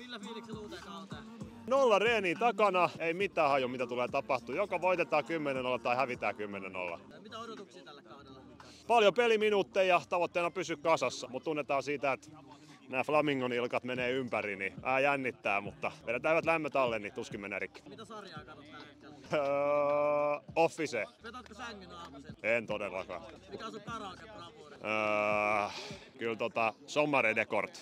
Millä fiiliksellä uuteen kauteen? Nolla reeni takana, ei mitään haju mitä tulee tapahtua. Joko voitetaan 10-0 tai hävitään 10-0. Mitä odotuksia tällä kaudella? Paljon peliminuutteja, tavoitteena pysy kasassa, mutta tunnetaan siitä, että nämä Flamingon ilkat menee ympäri, niin ää jännittää, mutta vedetään hyvät lämmöt alle, niin tuskin menee rikki. Mitä sarjaa katsot tällä hetkellä? Öö, office. Vetätkö sängyn aamuisin? En todellakaan. Mikä on sun karaoke Öö, kyllä tota, Sommare Sommaredekort.